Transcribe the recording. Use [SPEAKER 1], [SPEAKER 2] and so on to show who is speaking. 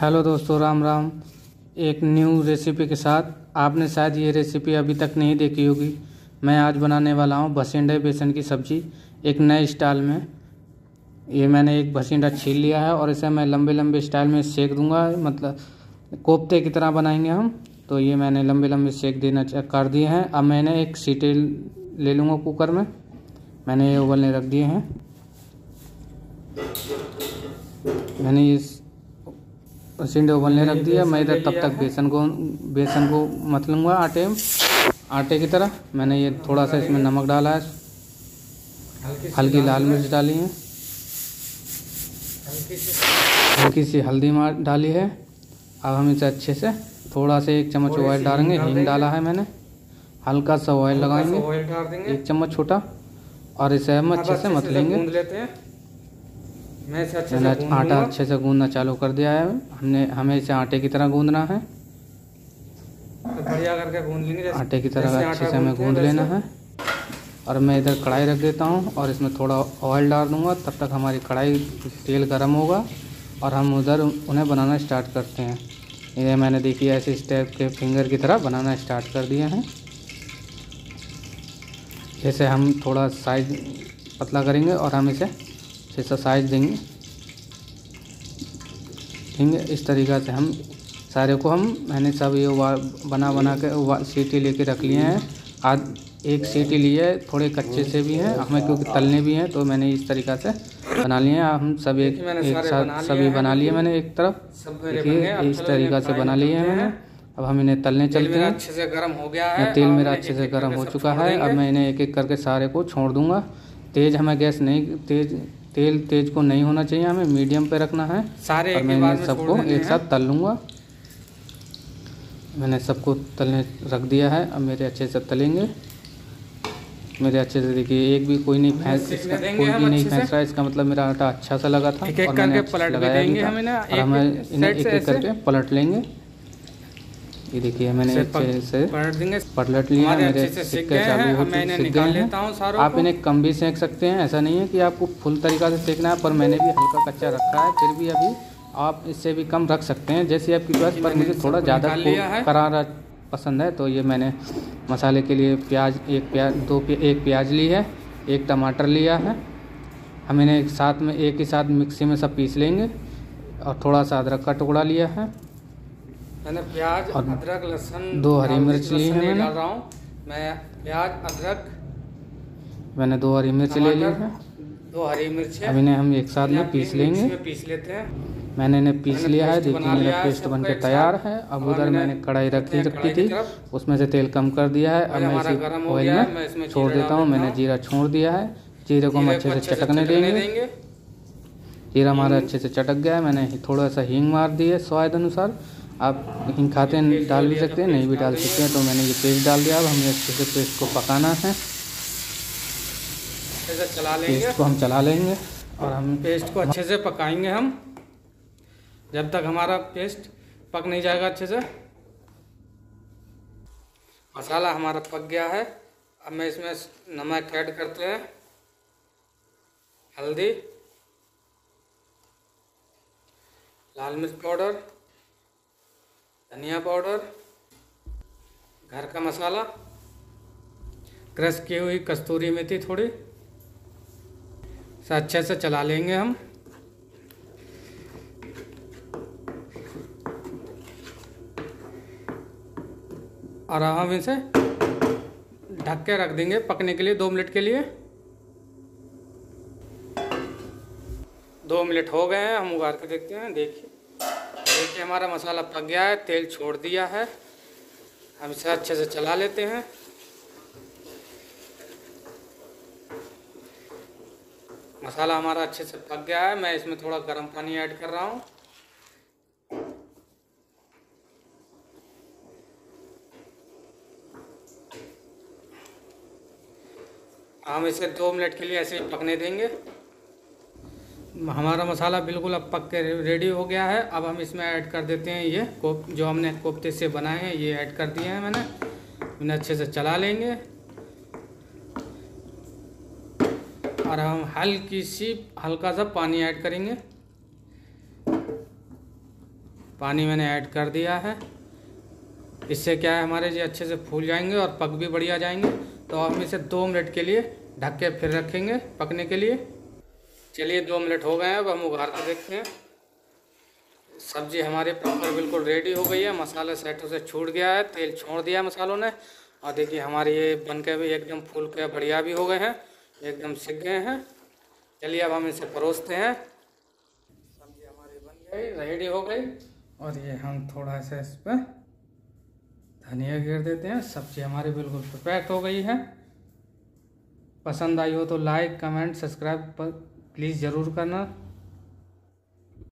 [SPEAKER 1] Hello दोस्तों, राम राम। एक new recipe के साथ आपने शायद ये रेसिपी अभी तक नहीं देखी होगी। मैं आज बनाने वाला हूँ भसिंडे बेसन की सब्ज़ी, एक नए स्टाइल में। ये मैंने एक भसिंडा छील लिया है और इसे मैं लंबे लंबे स्टाइल में सेक दूँगा। मतलब कोफ्ते की तरह बनाएँगे हम। तो ये मैंने लंबे लंबे सेक देना कर दिए हैं। अब मैंने एक सीटी ले लूँगा कुकर में। मैंने ये उबलने रख दिए हैं। मैंने ये सिंडे उबलने रख दिया। मैं इधर तब तक बेसन को बेसन को मत लूँगा आटे आटे की तरह। मैंने ये थोड़ा सा इसमें नमक डाला है। हल्की लाल मिर्च डाली है। हल्की सी हल्दी मार डाली है। अब हम इसे अच्छे से थोड़ा सा एक चम्मच ऑयल डालेंगे। हींग डाला है मैंने। हल्का सा ऑयल लगाएँगे। एक चम्मच छोटा। और इसे हम अच्छे से मत लेंगे।
[SPEAKER 2] मैं इसे अच्छे
[SPEAKER 1] मैंने
[SPEAKER 2] से
[SPEAKER 1] आटा अच्छे से गूंदना चालू कर दिया है। हमने हमें इसे आटे की तरह गूंदना है।
[SPEAKER 2] तो बढ़िया करके गूंद लेंगे
[SPEAKER 1] आटे की तरह अच्छे से हमें गूंद लेना है। और मैं इधर कढ़ाई रख देता हूँ और इसमें थोड़ा ऑयल डाल दूँगा तब तक हमारी कढ़ाई तेल गर्म होगा और हम उधर उन्हें बनाना स्टार्ट करते हैं। ये मैंने देखी ऐसे स्टेप के फिंगर की तरह बनाना स्टार्ट कर दिए हैं। जैसे हम थोड़ा साइज़ पतला करेंगे और हम इसे से साइज़ देंगे। ठीक है इस तरीक़ा से हम सारे को हम मैंने सब ये बना बना के सीटी लेके रख लिए हैं। आज एक सीटी ली है थोड़े कच्चे से भी हैं हमें क्योंकि तलने भी हैं तो मैंने इस तरीक़ा से बना लिए हैं। हम सब एक एक साथ सभी बना लिए मैंने एक तरफ़। देखिए इस तरीक़ा से बना लिए हैं मैंने। अब हम इन्हें तलने
[SPEAKER 2] तेल
[SPEAKER 1] चलते हैं।
[SPEAKER 2] अच्छे से गर्म हो गया है
[SPEAKER 1] तेल मेरा अच्छे से गर्म हो चुका है। अब मैं इन्हें एक एक करके सारे को छोड़ दूँगा। तेज हमें गैस नहीं तेज तेल तेज को नहीं होना चाहिए हमें मीडियम पे रखना है।
[SPEAKER 2] सारे
[SPEAKER 1] और मैं सबको एक साथ तल लूँगा। मैंने सबको तलने रख दिया है अब मेरे अच्छे से तलेंगे। मेरे अच्छे से देखिए एक भी कोई नहीं फैंस कोई भी नहीं। फैंस रहा इसका मतलब मेरा आटा अच्छा सा लगा था।
[SPEAKER 2] एक-एक
[SPEAKER 1] और मैंने
[SPEAKER 2] करके पलट भी देंगे हम एक- एक
[SPEAKER 1] इन्हें एक एक करके पलट लेंगे। ये देखिए मैंने अच्छे से
[SPEAKER 2] पलट देंगे।
[SPEAKER 1] पलट लिया मेरे सिक्के चालू
[SPEAKER 2] हैं
[SPEAKER 1] हो
[SPEAKER 2] अब मैं इन्हें निकाल
[SPEAKER 1] हैं।
[SPEAKER 2] लेता हूँ
[SPEAKER 1] आप इन्हें कम भी सेक सकते हैं ऐसा नहीं है कि आपको फुल तरीका से सेकना है पर मैंने भी हल्का कच्चा रखा है फिर भी अभी आप इससे भी कम रख सकते हैं। जैसे आपकी चॉइस पर मुझे थोड़ा ज़्यादा करारा पसंद है तो ये मैंने मसाले के लिए प्याज एक प्याज दो प्या, एक प्याज ली है एक टमाटर लिया है। हम इन्हें साथ में एक ही साथ मिक्सी में सब पीस लेंगे और थोड़ा सा अदरक का टुकड़ा लिया है।
[SPEAKER 2] मैंने प्याज
[SPEAKER 1] और
[SPEAKER 2] अदरक लहसुन
[SPEAKER 1] दो हरी मिर्च ली है मैंने।
[SPEAKER 2] डाल रहा हूँ। मैं प्याज अदरक
[SPEAKER 1] मैंने दो हरी मिर्च ले ली है।
[SPEAKER 2] दो हरी मिर्च
[SPEAKER 1] अब इन्हें हम एक साथ में पीस लेंगे।
[SPEAKER 2] पीस लेते हैं।
[SPEAKER 1] मैंने इन्हें पीस लिया है देखिए मेरा पेस्ट
[SPEAKER 2] सबका
[SPEAKER 1] बन के तैयार है। अब उधर मैंने कढ़ाई रखी रखी थी। उसमें से तेल कम कर दिया है। अब मैं इसी ऑयल
[SPEAKER 2] मैं
[SPEAKER 1] छोड़ देता हूँ। मैंने जीरा छोड़ दिया है। जीरे को हम अच्छे से चटकने
[SPEAKER 2] चटकने
[SPEAKER 1] देंगे। जीरा हमारा अच्छे से चटक गया है। मैंने थोड़ा सा हींग मार दी है स्वाद अनुसार। आप हींग खाते हैं डाल भी सकते हैं नहीं भी डाल सकते हैं तो मैंने ये पेस्ट डाल दिया। अब हमें अच्छे से पेस्ट को पकाना है।
[SPEAKER 2] चला लेंगे।
[SPEAKER 1] पेस्ट को हम चला लेंगे। और हम
[SPEAKER 2] पेस्ट को अच्छे से पकाएँगे हम। जब तक हमारा पेस्ट पक नहीं जाएगा अच्छे से। मसाला हमारा पक गया है। अब मैं इसमें नमक ऐड करते हैं। हल्दी। लाल मिर्च पाउडर। धनिया पाउडर, घर का मसाला, क्रश की हुई कस्तूरी मेथी थोड़ी अच्छे से चला लेंगे हम। और हम इसे ढक के रख देंगे पकने के लिए दो मिनट के लिए। दो मिनट हो गए हैं, हम उगार के देखते हैं, देखिए। देखिए, हमारा मसाला पक गया है, तेल छोड़ दिया है। हम इसे अच्छे से चला लेते हैं। मसाला हमारा अच्छे से पक गया है। मैं इसमें थोड़ा गर्म पानी ऐड कर रहा हूँ। हम इसे दो मिनट के लिए ऐसे ही पकने देंगे। हमारा मसाला बिल्कुल अब पक के रेडी हो गया है। अब हम इसमें ऐड कर देते हैं ये कोप, जो हमने कोफ्ते से बनाए हैं, ये ऐड कर दिए हैं मैंने। इन्हें अच्छे से चला लेंगे। और हम हल्की सी, हल्का सा पानी ऐड करेंगे। पानी मैंने ऐड कर दिया है। इससे क्या है, हमारे ये अच्छे से फूल जाएँगे और पक भी बढ़िया जाएँगे। तो हम इसे दो मिनट के लिए ढक के फिर रखेंगे, पकने के लिए। चलिए दो मिनट हो गए हैं, अब हम उघार कर देखते हैं। सब्ज़ी हमारी प्रॉपर बिल्कुल रेडी हो गई है, मसाला सेटों से छूट गया है, तेल छोड़ दिया मसालों ने। और देखिए हमारे ये बन के भी एकदम फूल के बढ़िया भी हो गए हैं, एकदम सीख गए हैं। चलिए अब हम इसे परोसते हैं। सब्ज़ी हमारी बन गई रेडी हो गई। और ये हम थोड़ा सा इस पर धनिया गिर देते हैं। सब्ज़ी हमारी बिल्कुल परफेक्ट हो गई है। पसंद आई हो तो लाइक कमेंट सब्सक्राइब प्लीज़ ज़रूर करना।